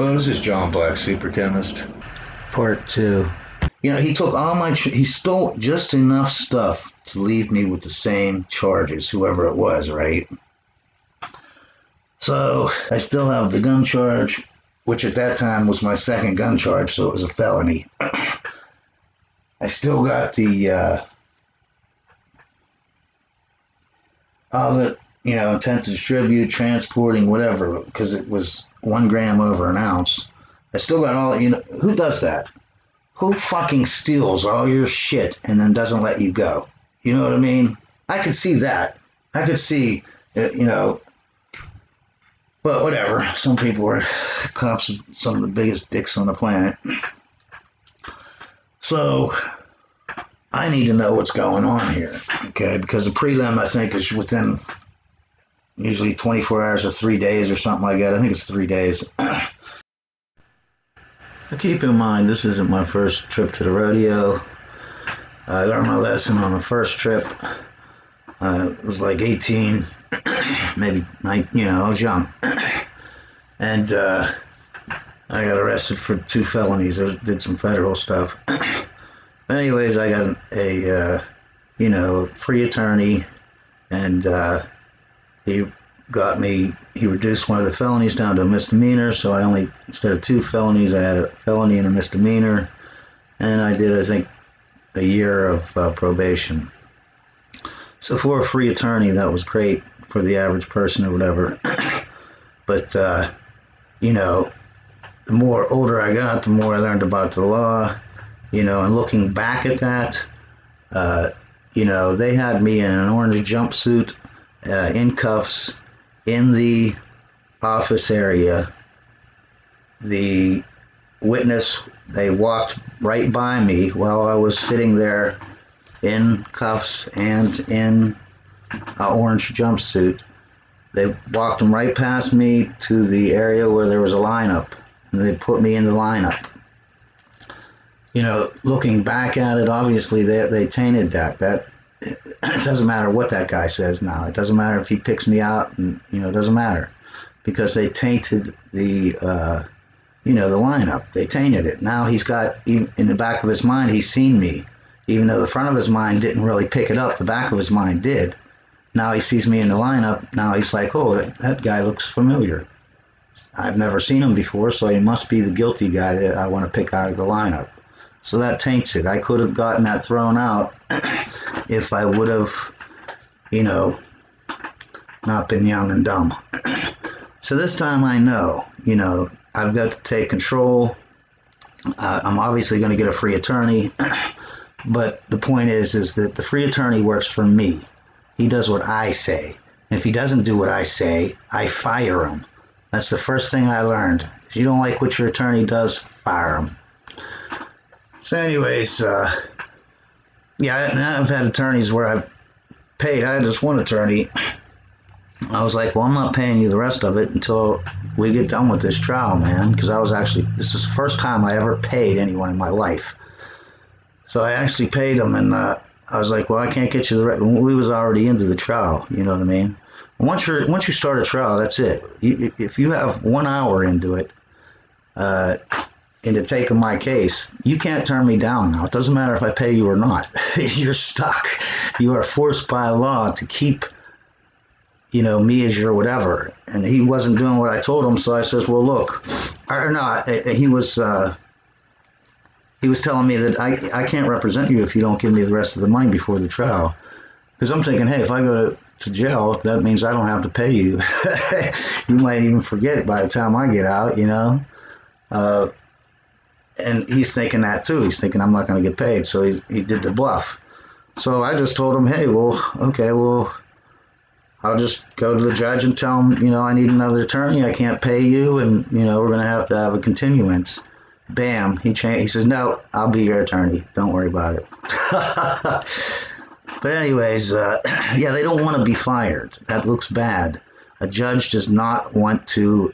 Well, this is John Black, super chemist. Part two. You know, he took all my, he stole just enough stuff to leave me with the same charges, whoever it was, right? So I still have the gun charge, which at that time was my second gun charge, so it was a felony. I still got the, uh, all the, you know, intent to distribute, transporting, whatever, because it was one gram over an ounce. I still got all, you know, who does that? Who fucking steals all your shit and then doesn't let you go? You know what I mean? I could see that. I could see, uh, you know, but whatever. Some people are cops, some of the biggest dicks on the planet. So I need to know what's going on here, okay? Because the prelim, I think, is within usually 24 hours or three days or something like that. I think it's three days. Keep in mind, this isn't my first trip to the rodeo. I learned my lesson on the first trip. Uh, it was like 18, maybe 19, you know, I was young. and uh, I got arrested for two felonies. I did some federal stuff. but anyways, I got a, uh, you know, free attorney, and uh, he got me, he reduced one of the felonies down to a misdemeanor. So I only, instead of two felonies, I had a felony and a misdemeanor. And I did, I think, a year of uh, probation. So for a free attorney, that was great for the average person or whatever. but, uh, you know, the more older I got, the more I learned about the law, you know, and looking back at that, uh, you know, they had me in an orange jumpsuit, uh, in cuffs, in the office area. The witness, they walked right by me while I was sitting there in cuffs and in an orange jumpsuit. They walked them right past me to the area where there was a lineup, and they put me in the lineup. You know, looking back at it, obviously they, they tainted that. That it doesn't matter what that guy says now. It doesn't matter if he picks me out, and you know, it doesn't matter because they tainted the, uh, you know, the lineup. They tainted it. Now he's got even in the back of his mind, he's seen me, even though the front of his mind didn't really pick it up. The back of his mind did. Now he sees me in the lineup. Now he's like, oh, that guy looks familiar. I've never seen him before, so he must be the guilty guy that I want to pick out of the lineup. So that taints it. I could have gotten that thrown out if I would have, you know, not been young and dumb. so this time I know, you know, I've got to take control. Uh, I'm obviously going to get a free attorney, but the point is, is that the free attorney works for me. He does what I say. If he doesn't do what I say, I fire him. That's the first thing I learned. If you don't like what your attorney does, fire him. So, anyways, uh, yeah, I've had attorneys where I've paid. I had this one attorney. I was like, well, I'm not paying you the rest of it until we get done with this trial, man. Because I was actually, this is the first time I ever paid anyone in my life. So I actually paid him, and uh, I was like, well, I can't get you the rest. We was already into the trial, you know what I mean? Once you once you start a trial, that's it. You, if you have one hour into it, uh, into taking my case, you can't turn me down now. It doesn't matter if I pay you or not. You're stuck. You are forced by law to keep, you know, me as your whatever. And he wasn't doing what I told him, so I says, well, look, or no, he was. Uh, he was telling me that I, I can't represent you if you don't give me the rest of the money before the trial. Because I'm thinking, hey, if I go to, to jail, that means I don't have to pay you. you might even forget it by the time I get out, you know? Uh, and he's thinking that too. He's thinking I'm not going to get paid, so he he did the bluff. So I just told him, hey, well, okay, well, I'll just go to the judge and tell him, you know, I need another attorney. I can't pay you, and you know, we're going to have to have a continuance. Bam, he changed. He says, no, I'll be your attorney. Don't worry about it. but anyways, uh, yeah, they don't want to be fired. That looks bad. A judge does not want to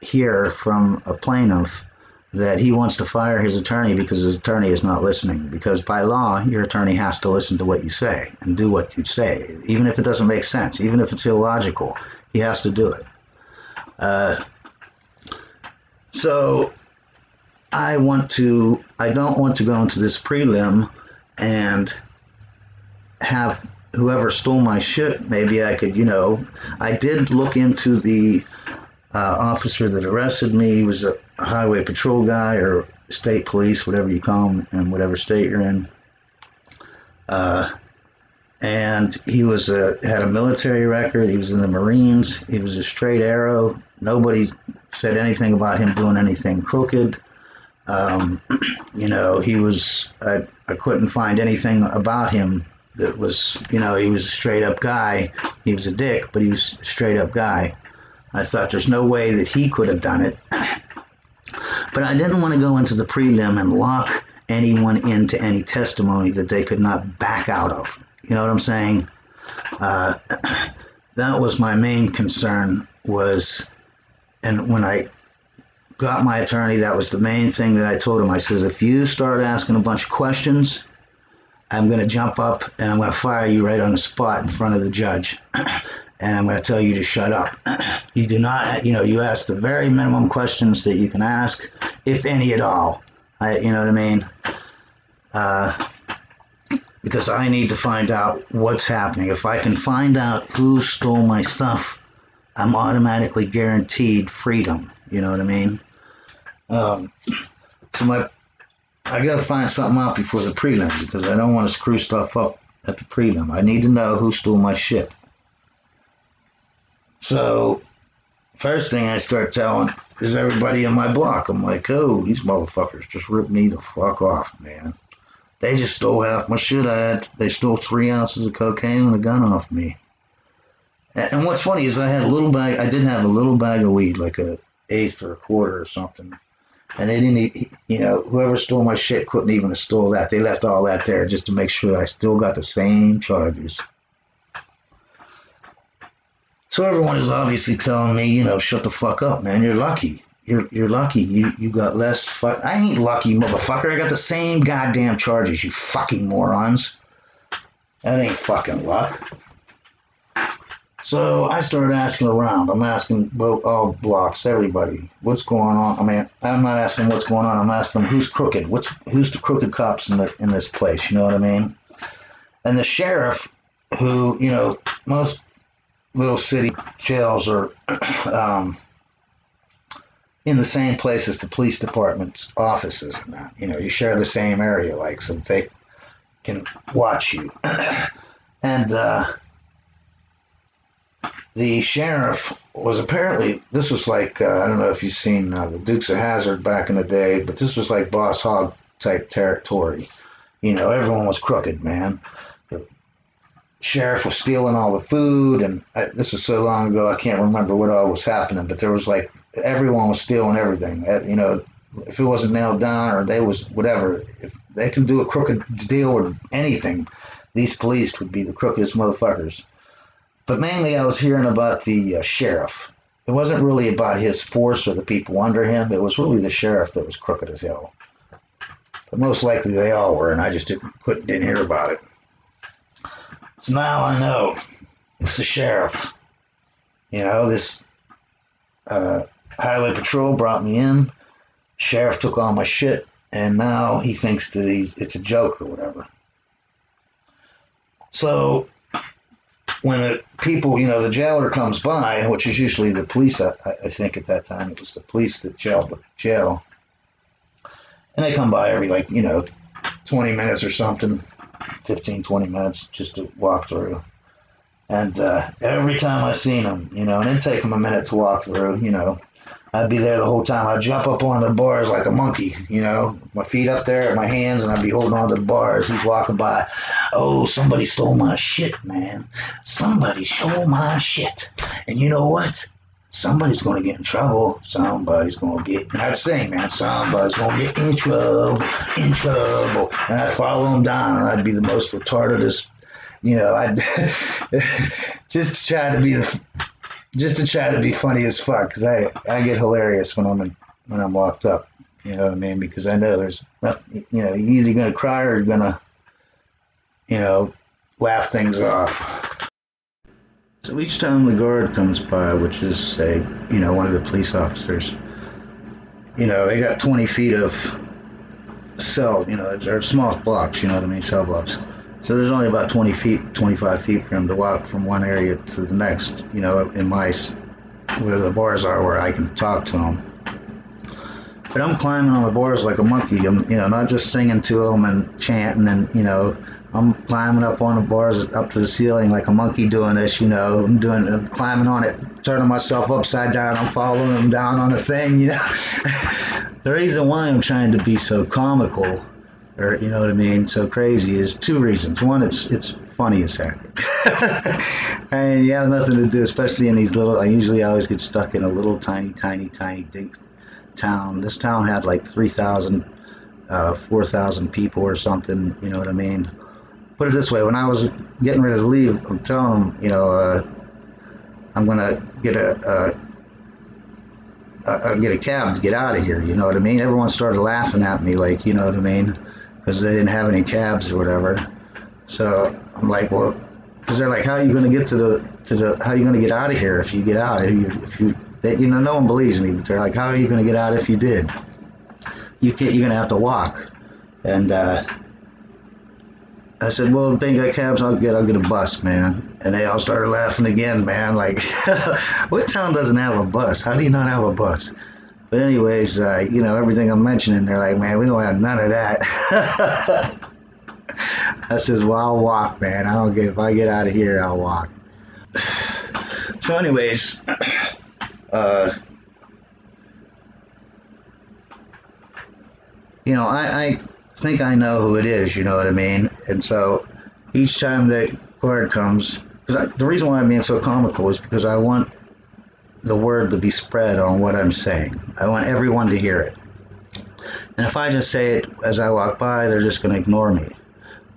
hear from a plaintiff that he wants to fire his attorney because his attorney is not listening. Because by law, your attorney has to listen to what you say and do what you say, even if it doesn't make sense, even if it's illogical. He has to do it. Uh, So I want to, I don't want to go into this prelim and have whoever stole my shit, maybe I could, you know, I did look into the uh, officer that arrested me. He was a, a highway patrol guy or state police, whatever you call them, in whatever state you're in. Uh, and he was a had a military record. He was in the Marines. He was a straight arrow. Nobody said anything about him doing anything crooked. Um, you know, he was. I, I couldn't find anything about him that was. You know, he was a straight up guy. He was a dick, but he was a straight up guy. I thought there's no way that he could have done it. But I didn't want to go into the prelim and lock anyone into any testimony that they could not back out of. You know what I'm saying? Uh, that was my main concern was, and when I got my attorney, that was the main thing that I told him. I says, if you start asking a bunch of questions, I'm going to jump up and I'm going to fire you right on the spot in front of the judge. and I'm going to tell you to shut up. you do not, you know, you ask the very minimum questions that you can ask, if any at all. I, you know what I mean? Uh, because I need to find out what's happening. If I can find out who stole my stuff, I'm automatically guaranteed freedom. You know what I mean? Um, so my, I got to find something out before the prelim because I don't want to screw stuff up at the prelim. I need to know who stole my shit. So, first thing I start telling is everybody in my block. I'm like, oh, these motherfuckers just ripped me the fuck off, man. They just stole half my shit. I had, they stole three ounces of cocaine and a gun off me. And, what's funny is I had a little bag. I did have a little bag of weed, like a eighth or a quarter or something. And they didn't, you know, whoever stole my shit couldn't even have stole that. They left all that there just to make sure I still got the same charges. So everyone is obviously telling me, you know, shut the fuck up, man. You're lucky. You're you're lucky. You you got less fuck. I ain't lucky, motherfucker. I got the same goddamn charges. You fucking morons. That ain't fucking luck. So I started asking around. I'm asking all blocks, everybody, what's going on? I mean, I'm not asking what's going on. I'm asking who's crooked. What's who's the crooked cops in the in this place? You know what I mean? And the sheriff, who you know, most little city jails are um, in the same place as the police department's offices and that. You know, you share the same area, like so they can watch you. and uh, the sheriff was apparently this was like uh, I don't know if you've seen uh, the Dukes of Hazzard back in the day, but this was like Boss Hogg type territory. You know, everyone was crooked, man. Sheriff was stealing all the food, and I, this was so long ago I can't remember what all was happening. But there was like everyone was stealing everything. Uh, You know, if it wasn't nailed down or they was whatever, if they can do a crooked deal or anything, these police would be the crookedest motherfuckers. But mainly, I was hearing about the uh, sheriff. It wasn't really about his force or the people under him. It was really the sheriff that was crooked as hell. But most likely, they all were, and I just didn't couldn't didn't hear about it. So now I know it's the sheriff. You know, this uh, highway patrol brought me in. Sheriff took all my shit, and now he thinks that he's it's a joke or whatever. So when the people, you know, the jailer comes by, which is usually the police, I, I think at that time it was the police that jailed the jail, and they come by every like you know, 20 minutes or something, 15, 20 minutes just to walk through. And uh, every time I seen them, you know, and it'd take them a minute to walk through, you know, I'd be there the whole time. I'd jump up on the bars like a monkey, you know, my feet up there, my hands, and I'd be holding on to the bars. He's walking by. Oh, somebody stole my shit, man. Somebody stole my shit. And you know what? Somebody's going to get in trouble. Somebody's to get, I'd say, man, somebody's to get in trouble, in trouble. And I'd follow him down, I'd be the most retardedest, you know, I'd just try to be the, just to try to be funny as fuck, because I, I get hilarious when I'm in, when I'm locked up. You know what I mean? Because I know there's nothing, you know, you're either to cry or you're to, you know, laugh things off. So each time the guard comes by, which is say, you know, one of the police officers, you know, they got 20 feet of cell, you know, they're small blocks, you know what I mean, cell blocks. So there's only about 20 feet, 25 feet for him to walk from one area to the next, you know, in my, where the bars are where I can talk to him. But I'm climbing on the bars like a monkey. I'm, you know, not just singing to them and chanting and, you know, I'm climbing up on the bars up to the ceiling like a monkey doing this, you know. I'm doing, I'm climbing on it, turning myself upside down. I'm following them down on the thing, you know. the reason why I'm trying to be so comical, or you know what I mean, so crazy, is two reasons. One, it's it's funny as heck, and you have nothing to do, especially in these little. I usually always get stuck in a little tiny, tiny, tiny dink town. This town had like 3,000, uh, 4,000 people or something. You know what I mean? Put it this way: when I was getting ready to leave, I'm telling them, you know, uh, I'm gonna get a, a, get a cab to get out of here. You know what I mean? Everyone started laughing at me, like, you know what I mean, because they didn't have any cabs or whatever. So I'm like, well, because they're like, how are you gonna get to the to the? How are you gonna get out of here if you get out? If you, if you they, you know, no one believes me, but they're like, how are you gonna get out if you did? You can't. You're gonna have to walk. And uh, I said, well, think I cabs I'll get, I'll get a bus, man. And they all started laughing again, man. Like, what town doesn't have a bus? How do you not have a bus? But anyways, uh, you know, everything I'm mentioning, they're like, man, we don't have none of that. I says, well, I'll walk, man. I don't get, if I get out of here, I'll walk. So anyways, uh, you know, I, I think I know who it is, you know what I mean? And so each time that card comes, because the reason why I'm being so comical is because I want the word to be spread on what I'm saying. I want everyone to hear it. And if I just say it as I walk by, they're just going to ignore me.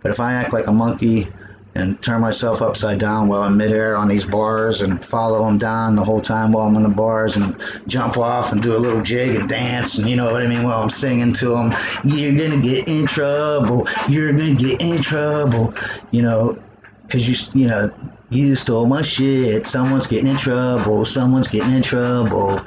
But if I act like a monkey and turn myself upside down while I'm midair on these bars and follow them down the whole time while I'm on the bars and jump off and do a little jig and dance and you know what I mean while I'm singing to them. You're gonna get in trouble. You're gonna get in trouble. You know, because you you know you stole my shit. Someone's getting in trouble. Someone's getting in trouble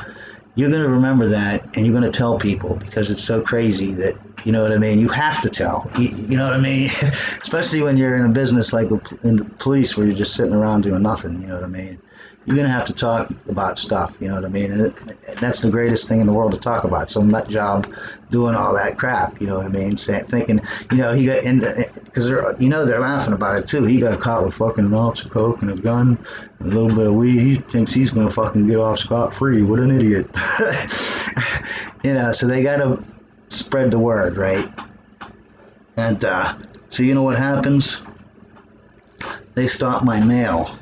you're to remember that and you're to tell people because it's so crazy that you know what I mean. You have to tell. You, you know what I mean. Especially when you're in a business like in the police where you're just sitting around doing nothing. You know what I mean. You're gonna have to talk about stuff. You know what I mean. And, that's the greatest thing in the world to talk about. Some nut job doing all that crap. You know what I mean. Saying, thinking, you know, he got in eh, because they're you know they're laughing about it too. He got caught with fucking an ounce of coke and a gun, and a little bit of weed. He thinks he's gonna fucking get off scot free. What an idiot. you know. So they gotta spread the word, right? And uh, so you know what happens? They stop my mail.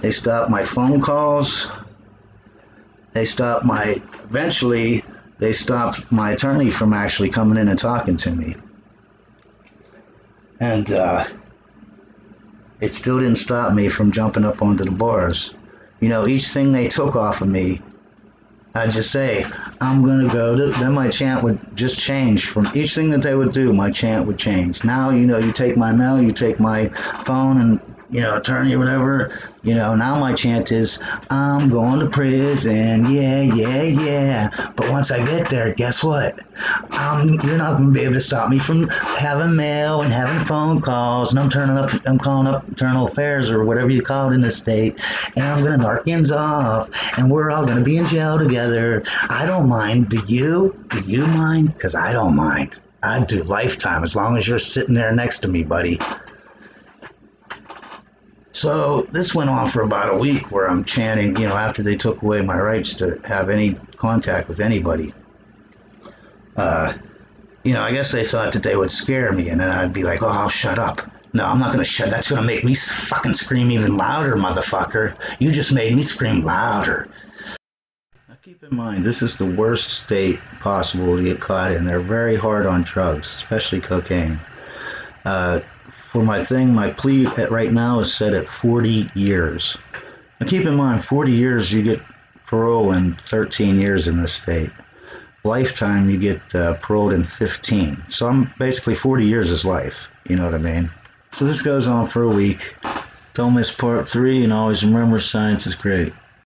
They stop my phone calls. They stop my. Eventually, they stopped my attorney from actually coming in and talking to me. And uh, it still didn't stop me from jumping up onto the bars. You know, each thing they took off of me I'd just say, I'm going to go to, then my chant would just change from each thing that they would do, my chant would change. Now, you know, you take my mail, you take my phone and you know, attorney or whatever, you know, now my chant is, I'm going to prison, yeah, yeah, yeah. But once I get there, guess what? Um, you're not going to be able to stop me from having mail and having phone calls, and I'm turning up, I'm calling up internal affairs or whatever you call it in the state, and I'm going to narc ends off, and we're all going to be in jail together. I don't mind. Do you? Do you mind? Because I don't mind. I'd do lifetime as long as you're sitting there next to me, buddy. So this went on for about a week where I'm chanting, you know, after they took away my rights to have any contact with anybody. Uh, you know, I guess they thought that they would scare me and then I'd be like, oh, I'll shut up. No, I'm not going to shut. That's going to make me fucking scream even louder, motherfucker. You just made me scream louder. Now keep in mind, this is the worst state possible to get caught in. They're very hard on drugs, especially cocaine. Uh, for my thing, my plea right now is set at 40 years. Now keep in mind, 40 years you get parole in 13 years in this state. Lifetime you get uh, paroled in 15. So I'm basically 40 years is life. You know what I mean? So this goes on for a week. Don't miss part three, and always remember science is great.